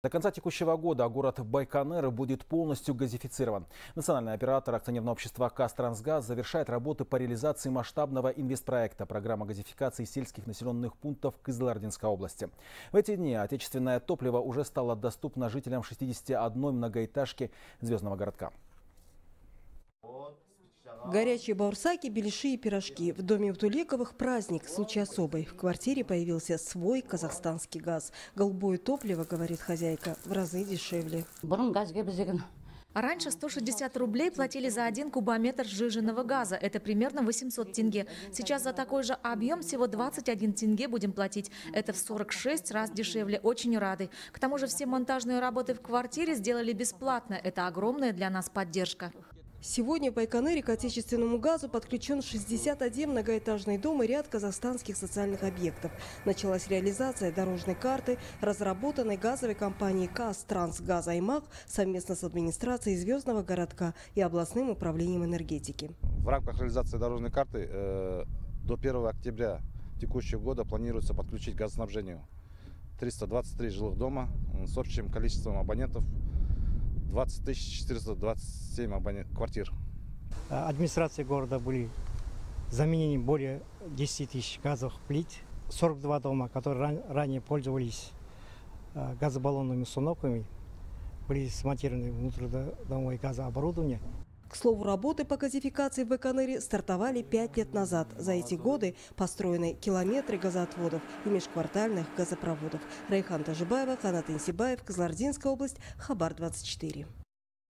До конца текущего года город Байконур будет полностью газифицирован. Национальный оператор акционерного общества «Кастрансгаз» завершает работы по реализации масштабного инвестпроекта программа газификации сельских населенных пунктов Кызылординской области. В эти дни отечественное топливо уже стало доступно жителям 61 многоэтажки Звездного городка. Горячие баурсаки, беляши и пирожки. В доме Вдулековых праздник, случай особый. В квартире появился свой казахстанский газ. Голубое топливо, говорит хозяйка, в разы дешевле. Раньше 160 рублей платили за один кубометр сжиженного газа. Это примерно 800 тенге. Сейчас за такой же объем всего 21 тенге будем платить. Это в 46 раз дешевле. Очень рады. К тому же все монтажные работы в квартире сделали бесплатно. Это огромная для нас поддержка. Сегодня в Байконуре к отечественному газу подключен 61 многоэтажный дом и ряд казахстанских социальных объектов. Началась реализация дорожной карты, разработанной газовой компанией КАС «Трансгаз Аймак» совместно с администрацией Звездного городка и областным управлением энергетики. В рамках реализации дорожной карты э, до 1 октября текущего года планируется подключить газоснабжению 323 жилых дома с общим количеством абонентов 20 427 абонент, квартир. Администрации города были заменены более 10 тысяч газовых плит. 42 дома, которые ранее пользовались а, газобаллонными установками, были смонтированы внутридомовое газооборудование. К слову, работы по газификации в Байконуре стартовали пять лет назад. За эти годы построены километры газоотводов и межквартальных газопроводов. Райхан Тажибаева, Ханат Инсибаев, Кызлардинская область, Хабар 24.